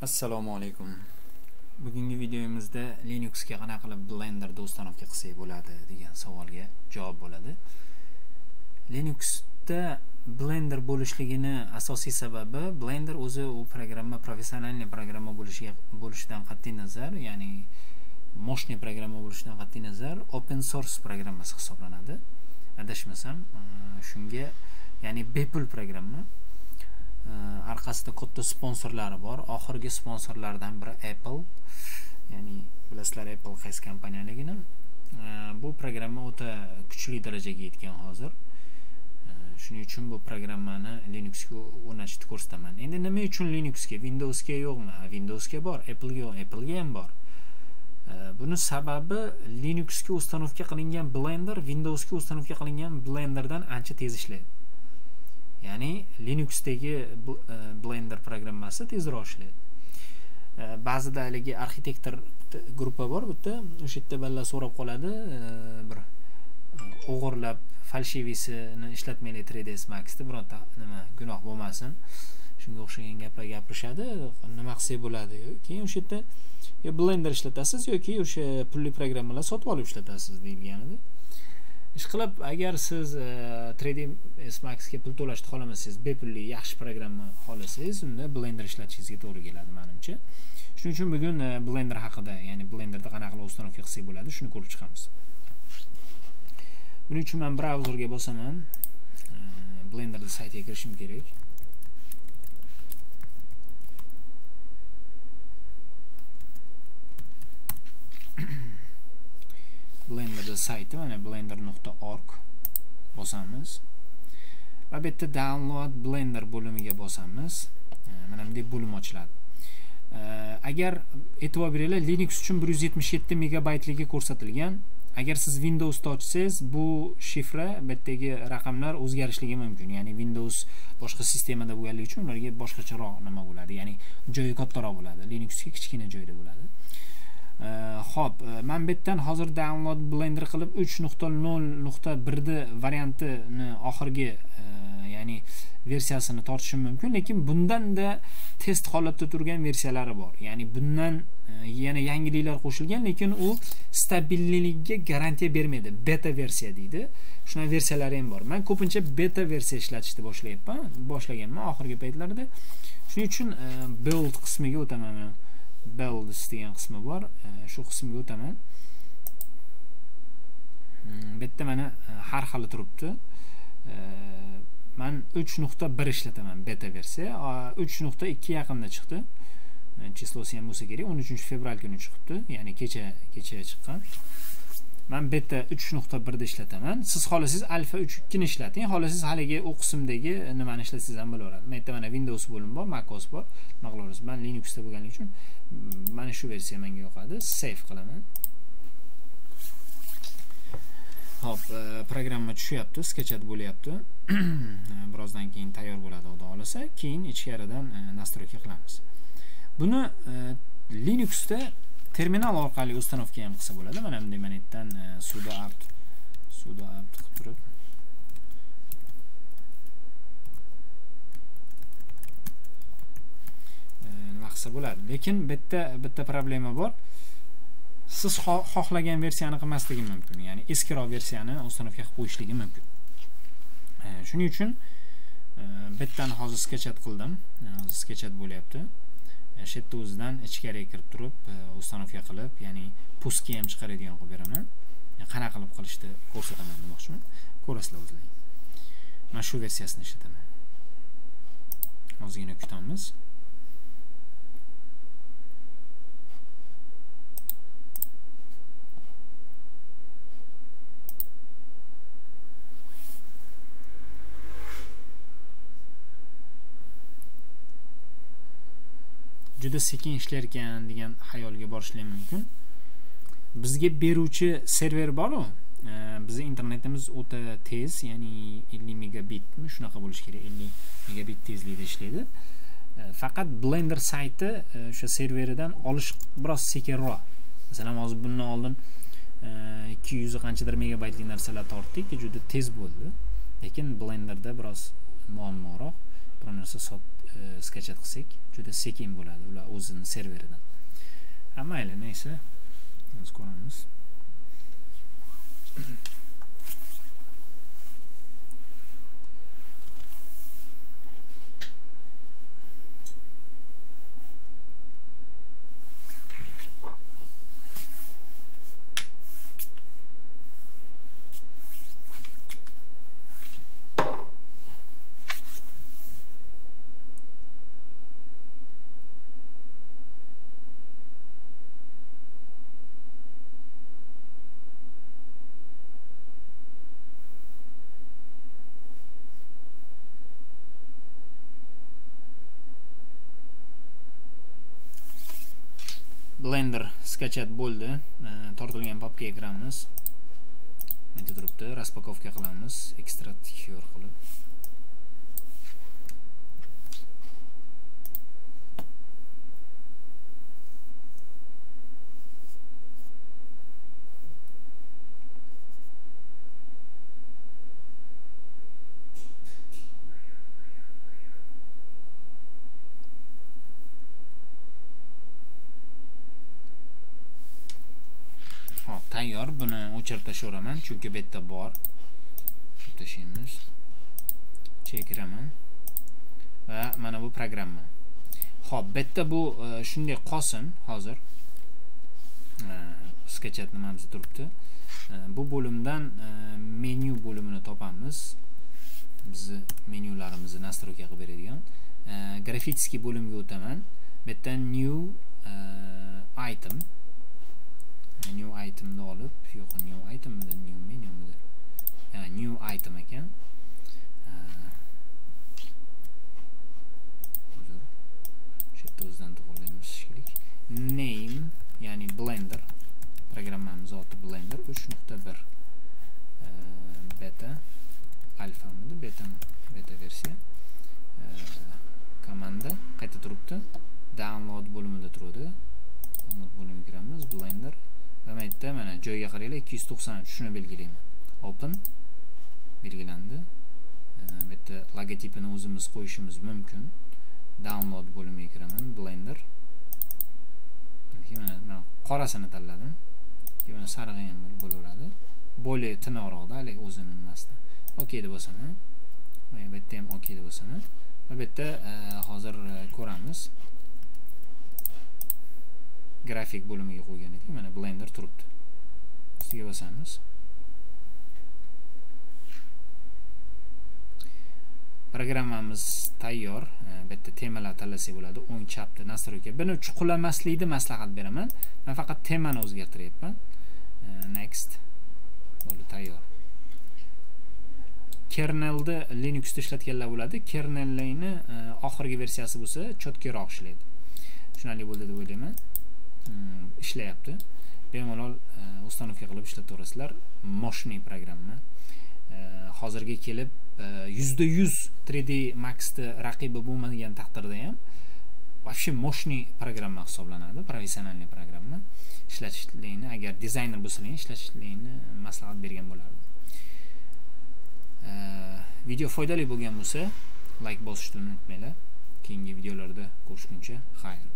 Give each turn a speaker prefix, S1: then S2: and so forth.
S1: assalomu alaykum. Bugungi videomizda linuxga qanaqa qilib blenderda установка qilsak bo'ladi degan savolga javob bo'ladi. Linuxda blender bo'lishligini asosiy sababi blender o'zi u programma professionalniy programma bo'lishiga bo'lishidan qat'iy nazar ya'ni мощный programma bo'lishidan qat'iy nazar open source programmasi hisoblanadi. Adashmasam shunga ya'ni bepul programma. Orqasida katta sponsorlari bor. Oxirgi sponsorlardan biri apple. Ya'ni bilasizlar apple qaysi kompaniyaligini. Bu programma o'ta kuchli darajaga yetgan hozir. Shuning uchun bu programmani linuxga o'rnatishni ko'rsataman. Endi nima uchun linuxga? Windowsga yo'qmi? Windowsga bor applega yo'q applega ham bor. Buni sababi linuxga установка qilingan blender windowsga установка qilingan blenderdan ancha tez ishlaydi ya'ni linuxdagi e, blender programmasi tezroq ishlaydi e, ba'zida haligi arxitektor gruppa bor bitta o'sha yerda balla so'rab qoladi e, bir o'g'irlab falshivisini ishlatmanglar 3ds maxda bironta nima gunoh bo'lmasin shunga o'xshagan gaplar gapirishadi nima qilsak bo'ladi keyin o'sha yerda yo blender ishlatasiz yoki o'sha pulli programmalar sotib olib ishlatasiz deyilgan edi ishqilib agar siz e, 3d maxga pul to'lashni xohlamasangiz bepulli yaxshi programma xohlasangiz unda blender ishlatishingizga to'g'ri keladi manimcha. Shuning uchun bugun e, blender haqida ya'ni blenderda qanaqa qilib установка qilsak bo'ladi shuni ko'rib chiqamiz. Buning uchun man brauzerga bosaman. E, Blenderni saytiga kirishim kerak. Blender sayti mana blender.org bosamiz va bu yerda download blender bo'limiga bosamiz mana bunday bo'lim ochiladi agar e'tibor beringlar linux uchun 177 megabaytligi ko'rsatilgan agar siz windowsda ochsangiz bu shifra bu yerdagi raqamlar o'zgarishligi mumkin ya'ni windows boshqa sistemada bo'lganligi uchun ularga boshqacharoq nima bo'ladi? Ya'ni joyi kattaroq bo'ladi. Linuxga kichkina joyda bo'ladi. Xo'p, man men bu yerdan hozir download blender qilib 3.0.1 variantini oxirgi ya'ni versiyasini tortishim mumkin, lekin bundanda test holatda turgan versiyalari bor. Ya'ni bundan yana yangiliklar qo'shilgan, lekin u stabilligiga garantiya bermaydi. Beta versiya deydi. shunaqa versiyalari ham bor. Men ko'pincha beta versiya ishlatishni boshlayapman, boshlaganman oxirgi paytlarda. Shuning uchun build qismiga o'taman. Builds degan qismi bor shu qismga o'taman bu yerda mana har xili turibdi man 3.1 ishlataman beta versiya 3.2 yaqinda chiqdi chislosi ham bo'lsa kerak 13 fevral kuni chiqibdi ya'ni kecha kecha chiqqan man beta 3.1 da ishlataman siz xohlasangiz alfa 3.2 ni ishlating xohlasangiz haligi u qismdagi nimani ishlatsangiz ham bo'laveradi bu yerda mana windows bo'limi bor macOS bor nima qilaverasiz man linuxda bo'lganligi uchun mana shu versiya menga yoqadi save qilaman hop e, programma tushyapti, skachat bo'lyapti. Birozdan keyin tayyor bo'ladi, xudo xohlasa. Keyin ichkaridan e, настройка qilamiz. Buni e, Linuxda terminal orqali установка ham qilsa bo'ladi. Mana bunday mana yerdan e, sudo apt sudo apt qilib turib. E, nima qilsa bo'ladi. Lekin bitta bitta problema bor. Siz xohlagan versiyani qilmasligi mumkin. Ya'ni eskiroq versiyani установка qilib qo'yishligi mumkin. E, shuning uchun e, bittani hozir skachat qildim. Hozir skachat bo'lyapti. Shu yerda o'zidan ichkariga kirib turib e, установка qilib ya'ni pustga ham chiqaradigan qilib beraman. Qanaqa qilib qilishni ko'rsataman demoqchiman. Ko'rasizlar o'zlaring. Mana shu versiyasini ishlataman. Ozgina kutamiz. Juda sekin ishlar ekan degan xayolga borishlar mumkin. Bizga beruvchi server boru bizni internetimiz o'ta tez ya'ni 50 megabitmi shunaqa bo'lishi kerak 50 megabit tezlikda ishlaydi. Faqat blender sayti e, o'sha serveridan olish biroz sekinroq. Masalan hozir bundan oldin e, 200 qanchadir megabaytlik narsalar tortdik juda tez bo'ldi. Lekin blenderda biroz muammoroq. Biror narsa e, skachat qilsak juda sekin bo'ladi ular o'zini serveridan. Ha mayli neyse biz ko'ramiz. Blender skachat bo'ldi. Tortilgan papkaga kiramiz bitta turibdi? Распаковка qilamiz. Ekstrakt qilib. Tayyor. Buni o'chirib tashlayveraman chunki bu yerda bor. Tashlaymiz chekiraman va mana bu programma ho'p bu yerda bu shunday qolsin hozir. E, skachat turibdi. E, bu bo'limdan e, menyu bo'limini topamiz. Bizni menyularimizni настройка qilib beradigan e, grafический bo'limga o'taman. Bu yerda new item. New itemni olib yo'q new itemmidi new menumidi new item ekan. Shu yerda o'zidan to'g'irlaymiz shekilli name ya'ni blender programmamiz oti blender uch nuqta bir. Beta alfamidi beta beta versiya. Komanda qayta turibdi. Download bo'limida turadi. Download bo'limiga kiramiz blender va bu yerda mana joyga qaranglar 293 shuni belgilayman open belgilandi. Bu yerda logotipini o'zimiz qo'yishimiz mumkin. Download bo'limiga kiraman blender. Mana mana qorasini tanladim. Mana sarig'i ham bo'laveradi. Более tiniqroqda haligi o'zini nimasidan ok deb bosaman bu yerda ham ok deb bosaman va bu yerda hozir ko'ramiz. Grafik bo'limiga qo'ygan edik. Mana blender turibdi. Ustiga bosamiz. Programmamiz tayyor. Bu yerda temalar tanlasak bo'ladi. O'ng chapda настройка buni chuqurlamaslikni maslahat beraman. Man faqat temani o'zgartiryapman. Next. Bo'ldi tayyor. Kernelni linuxda ishlatganlar bo'ladi. Kernelni e, oxirgi versiyasi bo'lsa cho'tkiroq ishlaydi. Tushunarli bo'ldi deb o'ylayman. Hmm, ishlayapti. Bemalol e, установка qilib ishlataverasizlar moshniy programma. E, hozirga kelib e, yuzda yuz 3d maxni raqibi bo'lmagan taqdirda ham вообще мощный programma hisoblanadi professionalniy programma. Ishlatishlikni agar dizayner bo'lsalaring ishlatishlikni maslahat bergan bo'lardim video foydali bo'lgan bo'lsa layk bosishni unutmanglar. Keyingi videolarda ko'rishguncha xayr.